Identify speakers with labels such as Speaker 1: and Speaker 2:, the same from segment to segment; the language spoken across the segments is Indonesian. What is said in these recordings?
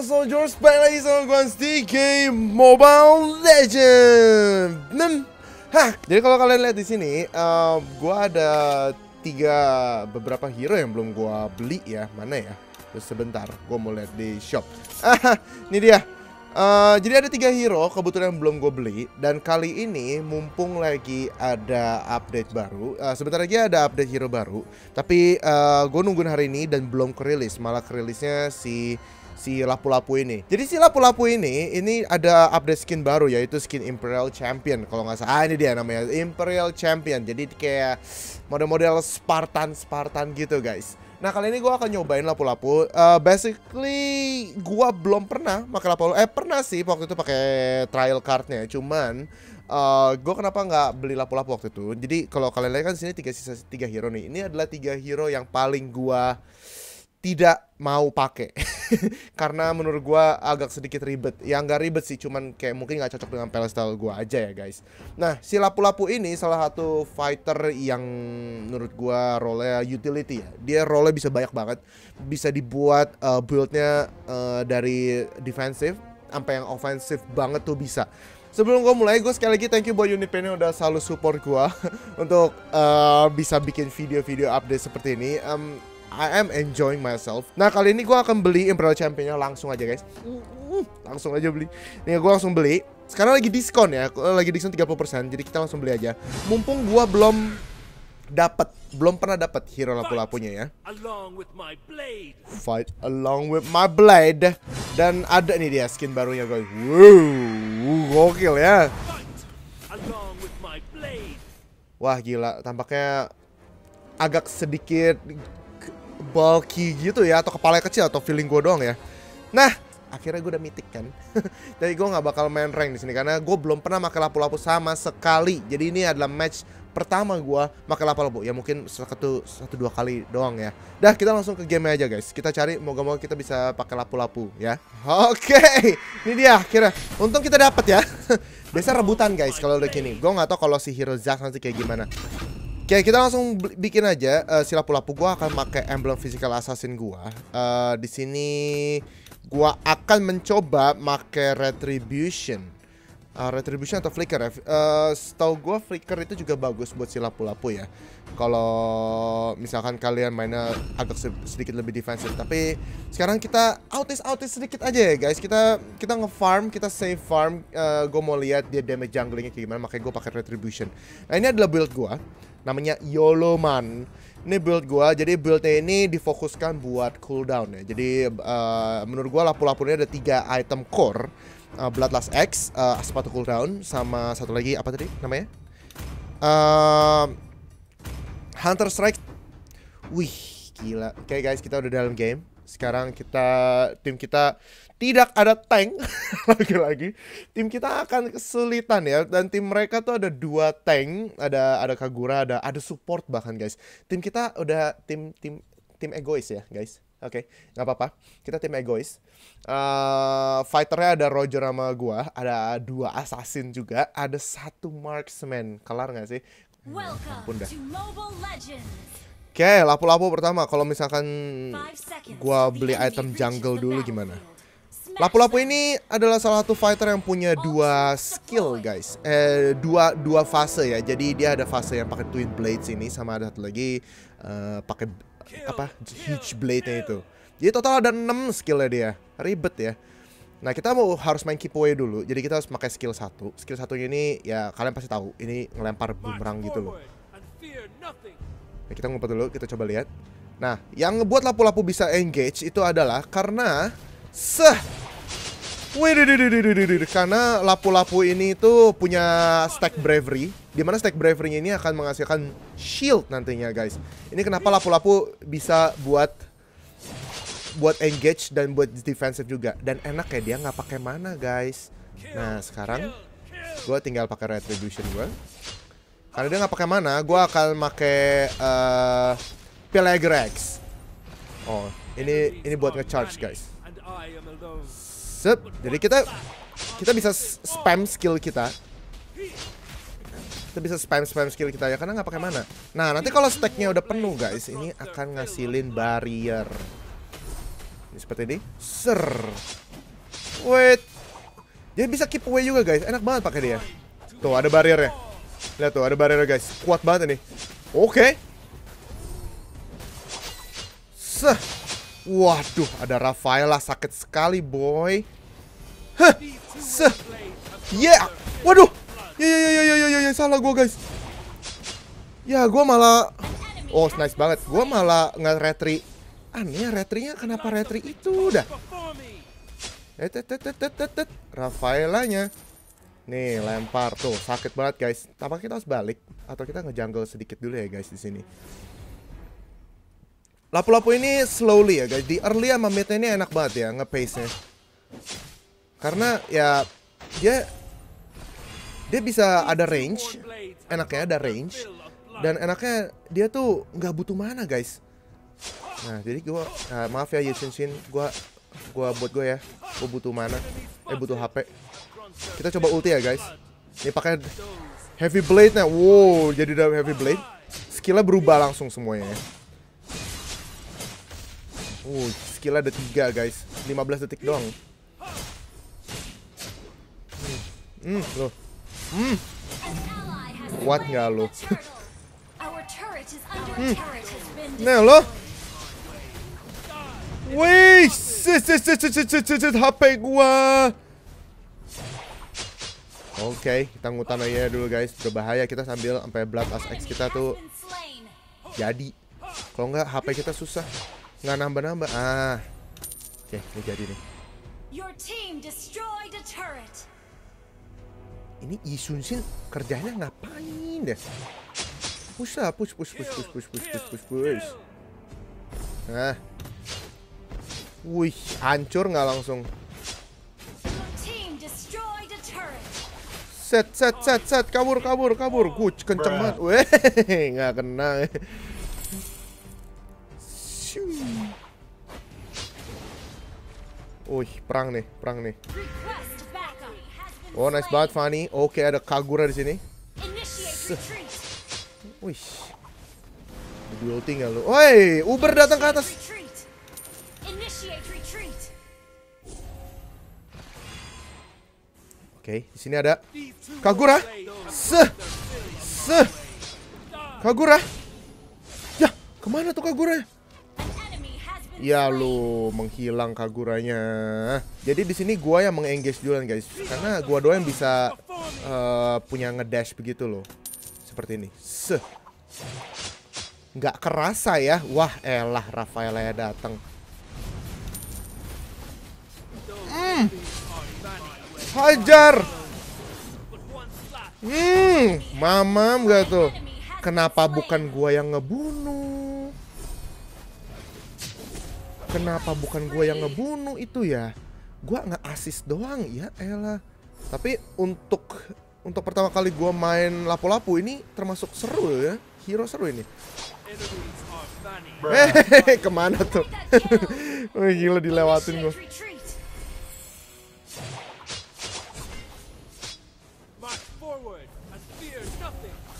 Speaker 1: Soldiers balik lagi gue STK Mobile Legend. Hmm. Hah, jadi kalau kalian lihat di sini, uh, gue ada tiga beberapa hero yang belum gue beli ya. Mana ya? Terus sebentar, gue mau lihat di shop. Ah, ini dia. Uh, jadi ada tiga hero kebetulan belum gue beli dan kali ini mumpung lagi ada update baru uh, sebentar lagi ada update hero baru tapi uh, gue nungguin hari ini dan belum kerilis malah kerilisnya si si lapu-lapu ini. Jadi si lapu-lapu ini ini ada update skin baru yaitu skin Imperial Champion kalau nggak salah. Ah, ini dia namanya Imperial Champion. Jadi kayak model-model Spartan Spartan gitu guys. Nah kali ini gue akan nyobain lapu-lapu. Uh, basically gue belum pernah pakai lapu-lapu. Eh pernah sih waktu itu pakai trial cardnya. Cuman uh, gue kenapa nggak beli lapu-lapu waktu itu? Jadi kalau kalian lihat kan sini tiga sisa tiga hero nih. Ini adalah tiga hero yang paling gue tidak mau pakai. Karena menurut gua agak sedikit ribet. Ya nggak ribet sih cuman kayak mungkin nggak cocok dengan playstyle gua aja ya guys. Nah si lapu-lapu ini salah satu fighter yang menurut gua role utility ya. Dia role bisa banyak banget. Bisa dibuat uh, buildnya uh, dari defensive sampai yang offensive banget tuh bisa. Sebelum gue mulai, gue sekali lagi thank you buat Unipen yang udah selalu support gue untuk uh, bisa bikin video-video update seperti ini. Um, I am enjoying myself. Nah kali ini gue akan beli Imperial Championnya langsung aja guys. Langsung aja beli. Nih gue langsung beli. Sekarang lagi diskon ya, lagi diskon 30%. Jadi kita langsung beli aja. Mumpung gue belum dapat, belum pernah dapat hero lapu-lapunya ya. Fight along with my blade. Dan ada nih dia skin barunya guys. Wow, gokil ya. Wah gila, tampaknya agak sedikit bulky gitu ya atau kepala kecil atau feeling gue doang ya. Nah, akhirnya gue udah mitik kan. Jadi gue nggak bakal main rank di sini karena gue belum pernah pakai lapu-lapu sama sekali. Jadi ini adalah match pertama gue pakai lapu-lapu. Ya mungkin satu satu dua kali doang ya. Dah kita langsung ke game aja guys. Kita cari moga-moga kita bisa pakai lapu-lapu ya. Oke, okay. ini dia akhirnya. Untung kita dapat ya. Biasa rebutan guys kalau udah gini. Gue nggak tahu kalau si Hero Zack nanti kayak gimana. Oke, kita langsung bikin aja uh, si lapu-lapu gua akan pakai emblem physical assassin gua. Uh, di sini gua akan mencoba pakai retribution. Uh, retribution atau flicker ya. Uh, setahu gua flicker itu juga bagus buat si lapu-lapu ya. Kalau misalkan kalian mainnya agak sedikit lebih defensif, tapi sekarang kita autis autis sedikit aja ya guys. Kita kita nge-farm, kita save farm. Uh, gua mau lihat dia damage junglingnya kayak gimana, makanya gua pakai retribution. Nah, ini adalah build gua namanya Yoloman. Ini build gua, jadi buildnya ini difokuskan buat cooldown ya. Jadi uh, menurut gua lapu-lapu ini ada tiga item core, uh, Bloodlust X, uh, sepatu cooldown, sama satu lagi apa tadi namanya? Uh, Hunter Strike. Wih, gila. Oke okay, guys, kita udah dalam game. Sekarang kita tim kita tidak ada tank lagi-lagi. Tim kita akan kesulitan ya. Dan tim mereka tuh ada dua tank. Ada ada Kagura ada ada support bahkan guys. Tim kita udah tim tim tim egois ya guys. Oke okay, nggak apa-apa. Kita tim egois. Uh, fighternya ada Roger sama gua. Ada dua assassin juga. Ada satu marksman. Kelar nggak sih? Welcome to Mobile Legends. Oke, okay, lapu-lapu pertama. Kalau misalkan gua beli item jungle dulu gimana? Lapu-lapu ini adalah salah satu fighter yang punya dua skill guys. Eh dua dua fase ya. Jadi dia ada fase yang pakai twin blades ini Sama ada satu lagi uh, pakai apa? Huge blade-nya itu. Jadi total ada 6 skillnya dia. Ribet ya. Nah kita mau harus main keep away dulu. Jadi kita harus pakai skill satu. Skill satunya ini ya kalian pasti tahu. Ini ngelempar boomerang gitu loh nah, Kita ngumpet dulu kita coba lihat Nah yang ngebuat lapu-lapu bisa engage itu adalah karena Seh Wih, karena lapu-lapu ini tuh punya stack bravery, di mana stack bravery ini akan menghasilkan shield nantinya, guys. Ini kenapa lapu-lapu bisa buat buat engage dan buat defensive juga dan enak ya dia nggak pakai mana, guys. Nah, sekarang gue tinggal pakai retribution gue. Karena dia nggak pakai mana, gue akan pakai uh, Pelagrex. Oh, ini ini buat ngecharge, guys. Sep. Jadi kita kita bisa spam skill kita. Kita bisa spam spam skill kita ya karena nggak pakai mana. Nah nanti kalau stacknya udah penuh guys, ini akan ngasilin barrier. Ini seperti ini. Ser. Wait. Dia bisa keep away juga guys. Enak banget pakai dia. Tuh ada barriernya. Lihat tuh ada barriernya guys. Kuat banget ini. Oke. Seh. Waduh, ada Rafaela sakit sekali, boy. Hah. Seh. Yeah. Waduh. Ya ya ya ya ya ya, ya. salah gua guys. Ya, gua malah Oh, nice banget. Gua malah nggak retri. Aneh, retrinya kenapa retri itu dah? Rafaelanya. Nih, lempar tuh, sakit banget guys. Tampaknya kita harus balik atau kita ngejungle sedikit dulu ya guys di sini. Lapu-lapu ini slowly ya guys. Di early sama mid ini enak banget ya ngepace-nya. Karena ya dia dia bisa ada range. Enaknya ada range dan enaknya dia tuh nggak butuh mana guys. Nah, jadi gua nah, maaf ya Yushin Shin, gua gua buat gue ya. Gua butuh mana? Eh butuh HP. Kita coba ulti ya guys. Ini pakai heavy blade nya. Wow, jadi udah heavy blade. Skillnya berubah langsung semuanya ya. Uh, skillnya ada tiga guys. 15 detik doang. Hmm, hmm loh. Hmm, kuat nggak lo? Hmm. Nah lo. Wih, sit, sit, sit, sit, sit, sit, sit, HP gua. Oke, okay, kita ngutan aja dulu guys. Berbahaya kita sambil sampai blood as X kita tuh jadi. Kalau nggak HP kita susah, nggak nambah-nambah. Ah, oke, okay, ini jadi nih. Ini Isun Shin kerjanya ngapain deh? Push lah, push, push, push, push, push, push, push, push, push. Nah. Wih, hancur nggak langsung? Set, set, set, set, kabur, kabur, kabur. Kuc, kenceng banget. Weh, nggak kena. Wih, perang nih, perang nih. Oh, nice banget, Fanny. Oke, ada Kagura di sini. Wih. Dual tinggal lu. Woi, Uber datang ke atas. Oke, di sini ada Kagura. Se. Se. Kagura. Ya, ke mana tuh Kagura? Ya lu menghilang Kaguranya. Jadi di sini gua yang mengengage duluan guys, karena gua doang yang bisa uh, punya ngedash begitu loh seperti ini. Se. Nggak kerasa ya. Wah, elah Rafael ya datang. Hmm. Hajar. Hmm, mamam gak tuh? Kenapa bukan gua yang ngebunuh? Kenapa bukan gua yang ngebunuh itu ya? Gua nggak asis doang ya, elah. Tapi untuk untuk pertama kali gue main lapu-lapu ini termasuk seru ya. Hero seru ini. Hehehe, ke mana tuh? oh, gila dilewatin gue.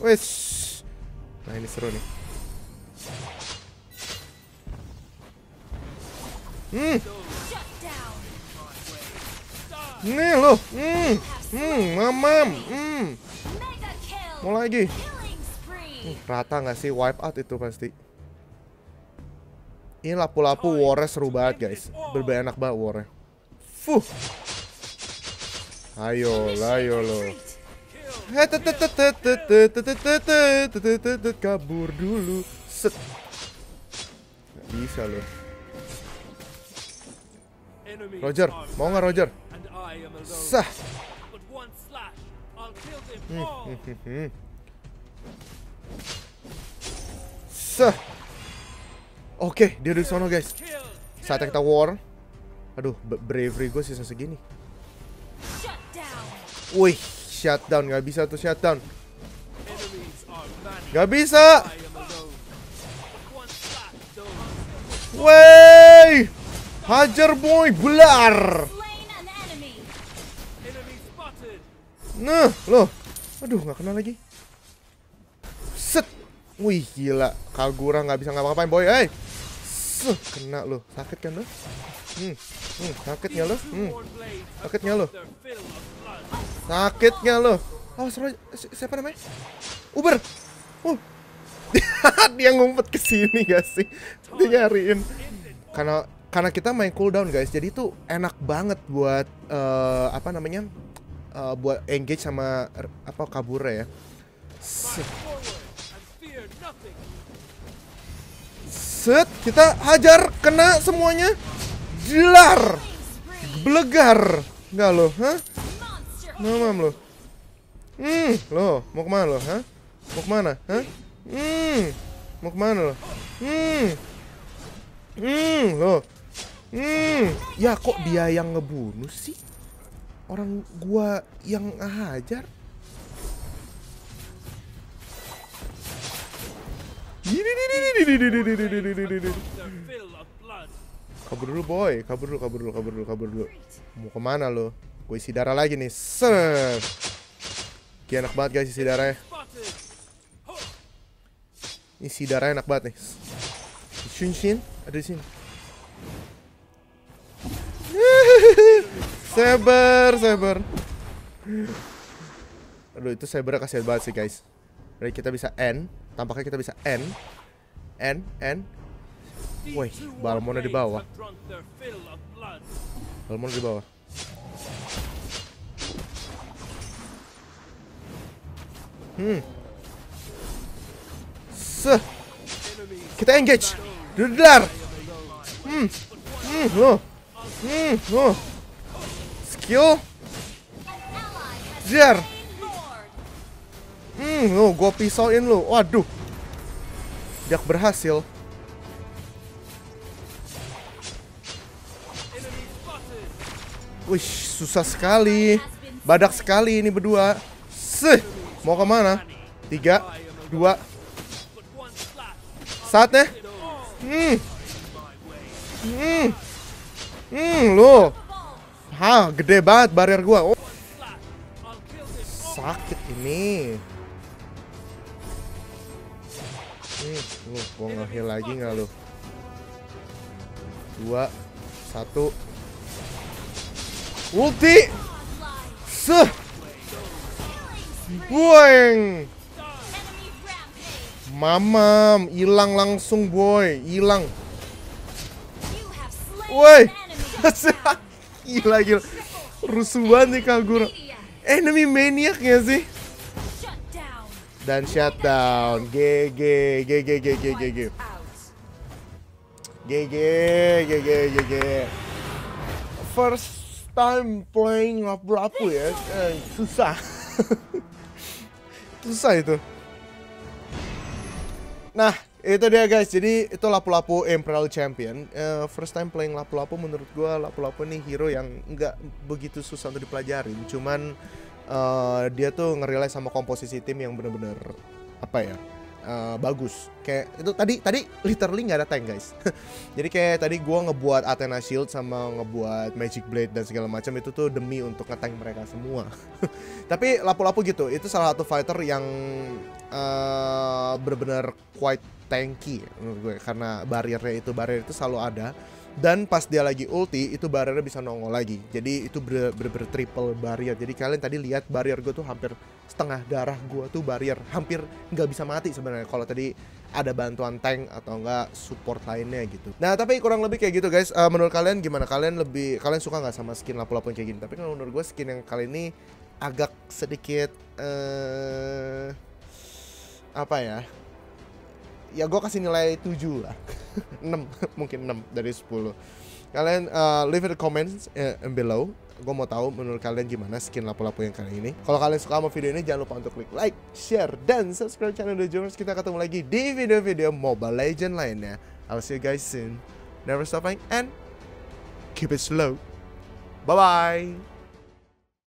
Speaker 1: Wes. Nah ini seru nih. Hmm. Nih lo. Hmm. Hmm, mamam. Hmm. Mau lagi. Hmm, rata nggak sih wipe out itu pasti. Ini lapu-lapu warnya seru banget guys. Berbeda enak banget warnya. Fuh. Ayo, ayo lo. Kabur dulu. Set. Gak bisa lo. Roger, mau nggak Roger? Sah. Sah. Oke, dia di sono guys. Saatnya kita war. Aduh, bravery gue sisa segini. Wih, shutdown nggak bisa tuh shutdown. Gak bisa. Wey, hajar boy, belar. Nah, loh. Aduh, nggak kena lagi. Set. Wih, gila. Kagura nggak bisa ngapa-ngapain, boy. Hey. Suh, kena loh. Sakit kan, loh? Hmm, hmm, sakitnya lo? Hmm, sakitnya lo? Sakitnya lo? Oh, suruh, siapa namanya? Uber. Oh. dia ngumpet ke sini gak sih? Dia nyariin. Karena karena kita main cooldown guys, jadi itu enak banget buat uh, apa namanya? Uh, buat engage sama apa kabur ya. Set. Set, kita hajar kena semuanya. Jelar. Belegar. Enggak lo, hah? Mamam lo. Hmm, lo mau ke mana lo, hah? Mau ke mana, hah? Hmm, mau ke mana lo? Hmm, hmm, lo. Hmm, ya kok dia yang ngebunuh sih? Orang gua yang ngajar. Kabur dulu boy, kabur dulu, kabur dulu, kabur dulu, kabur dulu. Mau ke mana lo? Gue isi darah lagi nih. Set. Oke, enak banget guys isi darahnya. Isi darahnya enak banget nih. Shin Shin ada di sini. Saber, saber. Aduh, itu saber kasihan banget sih guys. Jadi kita bisa N, tampaknya kita bisa N. N, N. Woi, Balmona di bawah. Balmona di bawah. Hmm. Se. Kita engage. Dedar. Hmm. Hmm, lo. Hmm, lo. Skill. Jar. Hmm, lo, gua pisauin lo. Waduh. Jak berhasil. Wih, susah sekali. Badak sekali ini berdua. Seh. Mau ke mana? Tiga, dua, saatnya. Hmm, hmm, hmm, lo, hah, gede banget barrier gua. Oh. Sakit ini. Hmm, lu, gua ngehil lagi nggak lo? Dua, satu, ulti, seh. Boing. Mamam, hilang langsung boy, hilang. Woi. gila gila. Rusuh banget nih Kagura. Enemy maniac ya sih? Dan shutdown. GG, GG, GG, GG. GG, GG, GG. First time playing lapu-lapu ya, eh, susah. Susah itu. Nah, itu dia guys. Jadi itu lapu-lapu Imperial Champion. Uh, first time playing lapu-lapu menurut gua lapu-lapu nih hero yang nggak begitu susah untuk dipelajarin. Cuman uh, dia tuh ngerilai sama komposisi tim yang bener-bener apa ya? Uh, bagus. Kayak itu tadi tadi literally nggak ada tank guys. Jadi kayak tadi gue ngebuat Athena Shield sama ngebuat Magic Blade dan segala macam itu tuh demi untuk ngetank mereka semua. Tapi lapu-lapu gitu, itu salah satu fighter yang uh, benar-benar quite tanky menurut gue karena barriernya itu barrier itu selalu ada dan pas dia lagi ulti itu barriernya bisa nongol lagi. Jadi itu bener-bener triple barrier. Jadi kalian tadi lihat barrier gue tuh hampir setengah darah gue tuh barrier. Hampir nggak bisa mati sebenarnya kalau tadi ada bantuan tank atau enggak support lainnya gitu. Nah tapi kurang lebih kayak gitu guys. Uh, menurut kalian gimana? Kalian lebih kalian suka nggak sama skin lapu-lapu kayak gini? Tapi kalau menurut gue skin yang kali ini agak sedikit uh, apa ya? Ya gue kasih nilai 7 lah 6 mungkin 6 dari 10 kalian uh, leave the comments uh, below. Gue mau tahu menurut kalian gimana skin lapu-lapu yang kali ini. Kalau kalian suka sama video ini jangan lupa untuk klik like share dan subscribe channel The Jones kita ketemu lagi di video-video Mobile Legend lainnya. I'll see you guys soon. Never stop playing and keep it slow. Bye bye